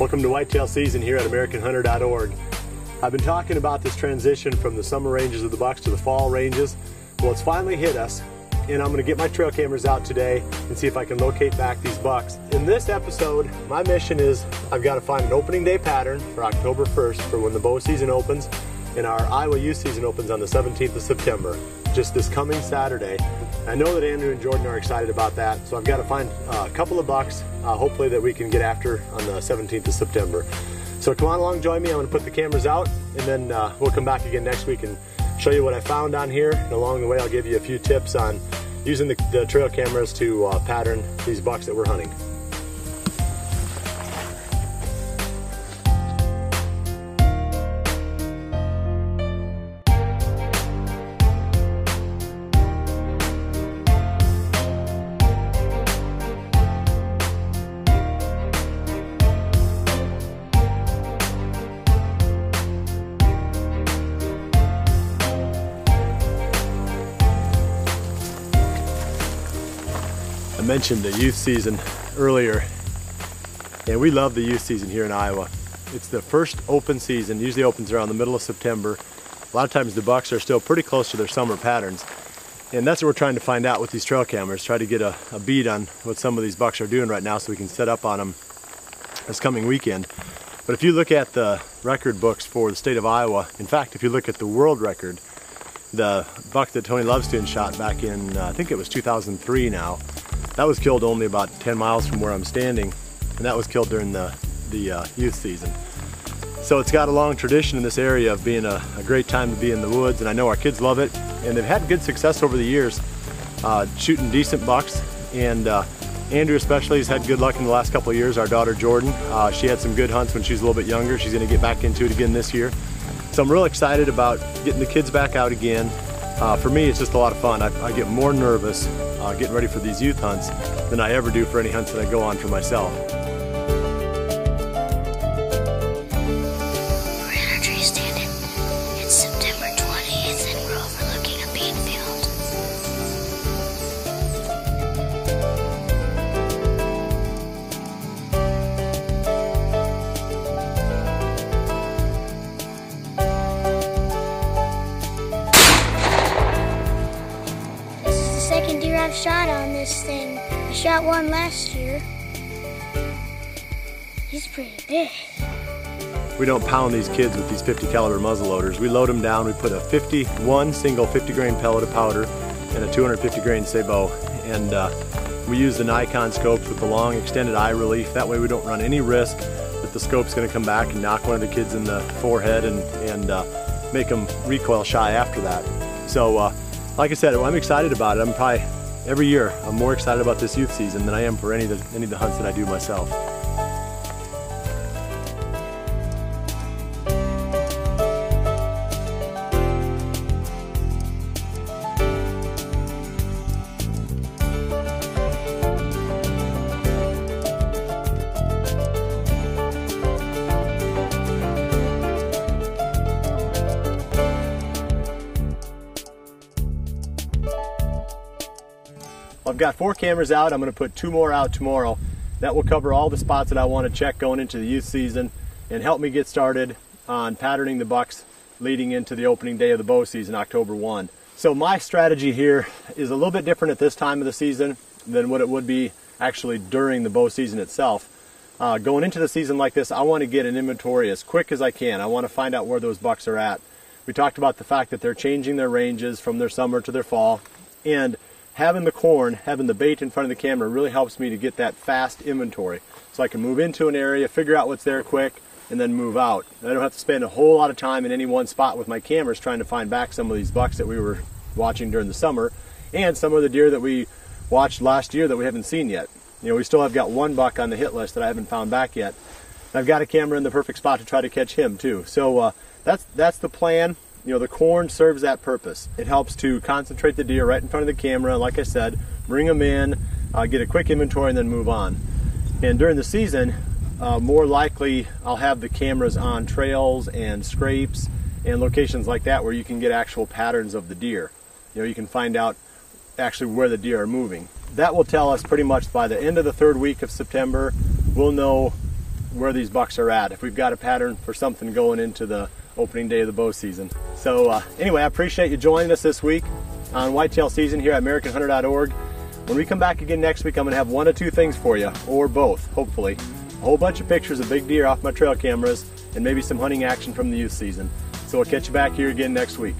Welcome to Whitetail Season here at AmericanHunter.org. I've been talking about this transition from the summer ranges of the bucks to the fall ranges. Well, it's finally hit us, and I'm going to get my trail cameras out today and see if I can locate back these bucks. In this episode, my mission is I've got to find an opening day pattern for October 1st for when the bow season opens, and our Iowa youth season opens on the 17th of September, just this coming Saturday. I know that Andrew and Jordan are excited about that, so I've got to find a couple of bucks, uh, hopefully that we can get after on the 17th of September. So come on along, join me. I'm going to put the cameras out, and then uh, we'll come back again next week and show you what I found on here. And along the way, I'll give you a few tips on using the, the trail cameras to uh, pattern these bucks that we're hunting. Mentioned the youth season earlier, and we love the youth season here in Iowa. It's the first open season, usually opens around the middle of September. A lot of times the bucks are still pretty close to their summer patterns, and that's what we're trying to find out with these trail cameras, try to get a, a beat on what some of these bucks are doing right now so we can set up on them this coming weekend. But if you look at the record books for the state of Iowa, in fact, if you look at the world record, the buck that Tony Lovstuen shot back in, uh, I think it was 2003 now, that was killed only about 10 miles from where I'm standing, and that was killed during the, the uh, youth season. So it's got a long tradition in this area of being a, a, great time to be in the woods, and I know our kids love it, and they've had good success over the years uh, shooting decent bucks, and uh, Andrew especially has had good luck in the last couple of years. Our daughter Jordan, uh, she had some good hunts when she was a little bit younger. She's gonna get back into it again this year. So I'm real excited about getting the kids back out again. Uh, for me, it's just a lot of fun. I, I get more nervous uh, getting ready for these youth hunts than I ever do for any hunts that I go on for myself. I've shot on this thing. I shot one last year. He's pretty big. We don't pound these kids with these 50 caliber muzzle loaders. We load them down. We put a 51 single 50 grain pellet of powder and a 250 grain sabot. And uh, we use the Nikon scopes with the long extended eye relief. That way we don't run any risk that the scope's gonna come back and knock one of the kids in the forehead and, and uh, make them recoil shy after that. So uh, like I said, I'm excited about it. I'm probably, every year, I'm more excited about this youth season than I am for any of the, any of the hunts that I do myself. I've got four cameras out. I'm going to put two more out tomorrow. That will cover all the spots that I want to check going into the youth season and help me get started on patterning the bucks leading into the opening day of the bow season, October 1. So my strategy here is a little bit different at this time of the season than what it would be actually during the bow season itself. Uh, going into the season like this, I want to get an inventory as quick as I can. I want to find out where those bucks are at. We talked about the fact that they're changing their ranges from their summer to their fall, and having the corn, having the bait in front of the camera really helps me to get that fast inventory. So I can move into an area, figure out what's there quick, and then move out. And I don't have to spend a whole lot of time in any one spot with my cameras trying to find back some of these bucks that we were watching during the summer, and some of the deer that we watched last year that we haven't seen yet. You know, we still have got one buck on the hit list that I haven't found back yet. I've got a camera in the perfect spot to try to catch him too. So uh, that's that's the plan. You know, the corn serves that purpose. It helps to concentrate the deer right in front of the camera. Like I said, bring them in, uh, get a quick inventory, and then move on. And during the season, uh, more likely I'll have the cameras on trails and scrapes and locations like that where you can get actual patterns of the deer. You know, you can find out actually where the deer are moving. That will tell us pretty much by the end of the third week of September, we'll know where these bucks are at, if we've got a pattern for something going into the opening day of the bow season. So uh, anyway, I appreciate you joining us this week on whitetail season here at AmericanHunter.org. When we come back again next week, I'm going to have one or two things for you, or both, hopefully. A whole bunch of pictures of big deer off my trail cameras, and maybe some hunting action from the youth season. So we'll catch you back here again next week.